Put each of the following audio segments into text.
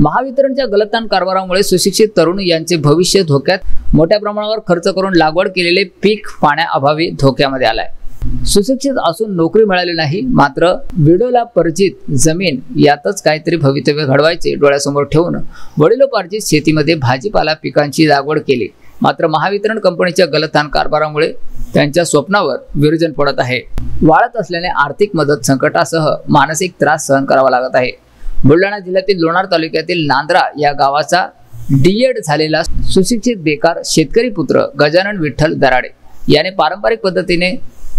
महावितरणच्या गलतान कारभारामुळे सुशिक्षित तरुण यांचे भविष्य धोक्यात मोठ्या प्रमाणावर खर्च करून लागवड केलेले पीक पाण्याअभावी धोक्यामध्ये आलाय. सुशिक्षित असून नोकरी मिळाली नाही मात्र विडोला परिचित जमीन यातच काहीतरी भवितव्य घडवायचे डोळ्यासमोर ठेवून वडिलोपार्जित शेतीमध्ये भाजीपाला पिकांची लागवड केली. मात्र महावितरण कंपनीच्या गलतान कारभारामुळे त्यांच्या स्वप्नावर विरजन पडत आहे. वाढत असल्याने आर्थिक मदत संकटासह मानसिक त्रास सहन करावा लागत आहे. बुलढाणा जिल्ह्यातील लोणार तालुक्यातील नांद्रा या गावाचा डीएड झालेला सुशिक्षित बेकार शेतकरी पुत्र गजानन विठ्ठल दराडे याने पारंपरिक पद्धतीने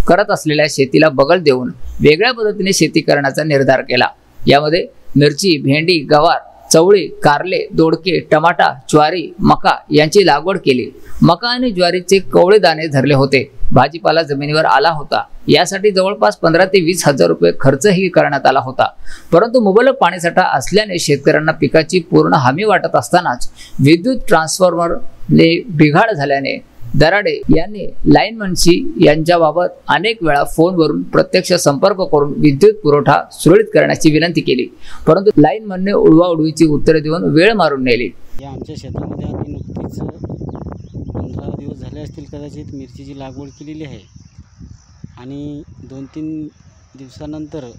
करत असलेल्या शेतीला बगल देऊन वेगळ्या पद्धतीने शेती करण्याचा निर्धार केला. यामध्ये मिरची भेंडी गवार चवळी कारले दोडके टमाटा ज्वारी मका यांची लागवड केली. मका आणि ज्वारीचे कवळे दाणे धरले होते. भाजीपाला जमिनीवर आला होता. यासाठी जवळपास पंधरा ते वीस हजार रुपये खर्चही करण्यात आला होता. परंतु मुबलक पाणीसाठा असल्याने शेतकऱ्यांना पिकाची पूर्ण हमी वाटत असतानाच विद्युत ट्रान्सफॉर्मरने बिघाड झाल्याने दराडे यांनी लाईनमनशी यांच्याबाबत अनेक वेळा फोनवरून प्रत्यक्ष संपर्क करून विद्युत पुरवठा सुरळीत करण्याची विनंती केली. परंतु लाईनमनने उडवाउडवीची उत्तरे देऊन वेळ मारून नेली. या आमच्या शेतामध्ये आम्ही नुकतीच पंधरा दिवस झाले असतील कदाचित मिरचीची लागवड केलेली आहे. आणि दोन तीन दिवसानंतर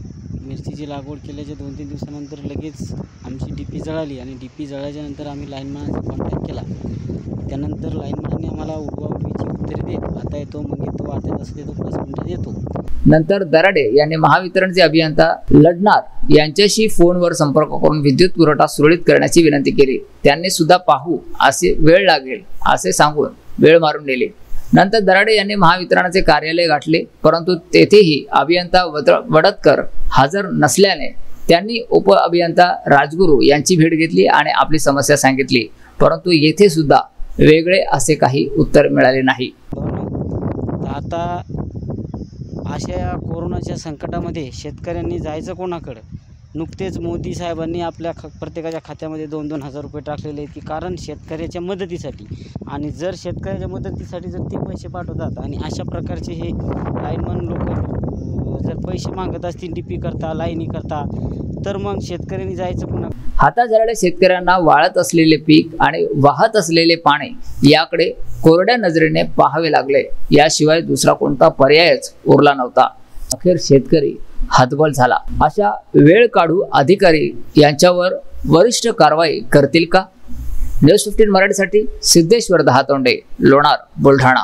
मिरचीची लागवड केल्याच्या दोन तीन दिवसानंतर लगेच आमची डी पी जळाली आणि डी पी जळाल्यानंतर आम्ही लाईनमॅनचा कॉन्टॅक्ट केला. त्यानंतर लाईनमॅनने आम्हाला उडवाउडवीची उत्तरे देत आता येतो मग येतो अर्ध्या तास येतो पाच मिनिटात नंतर दराडे यांनी महावितरणचे अभियंता लढणार यांच्याशी फोनवर संपर्क करून विद्युत पुरवठा सुरळीत करण्याची विनंती केली. त्यांनी सुद्धा पाहू असे वेळ लागेल असे सांगून वेळ मारून नेली. नंतर दराडे यांनी महावितरणाचे कार्यालय गाठले परंतु तेथेही अभियंता वडतकर हजर नसल्याने त्यांनी उप अभियंता राजगुरू यांची भेट घेतली आणि आपली समस्या सांगितली. परंतु येथे सुद्धा वेगळे असे काही उत्तर मिळाले नाही. आता अशा या कोरोनाच्या संकटामध्ये शेतकऱ्यांनी जायचं कोणाकडं? नुकतेच मोदी साहेबांनी आपल्या ख प्रत्येकाच्या खात्यामध्ये दोन दोन हजार रुपये टाकलेले आहेत की कारण शेतकऱ्याच्या मदतीसाठी. आणि जर शेतकऱ्याच्या मदतीसाठी जर ते पैसे पाठवतात आणि अशा प्रकारचे हे लाईनमन लोक जर पैसे मागत असतील डी पी करता लाईनी करता तर मग शेतकऱ्यांनी जायचं पुन्हा. हाताजराडे शेतकऱ्यांना वाळत असलेले पीक आणि वाहत असलेले पाणी याकडे कोरड्या नजरेने पाहावे लागले. याशिवाय दुसरा कोणता पर्यायच उरला नव्हता. अखेर शेतकरी हतबल झाला. अशा वेळ काढू अधिकारी यांच्यावर वरिष्ठ कारवाई करतील का? न्यूज फिफ्टीन मराठीसाठी सिद्धेश्वर दहातोंडे लोणार बुलढाणा.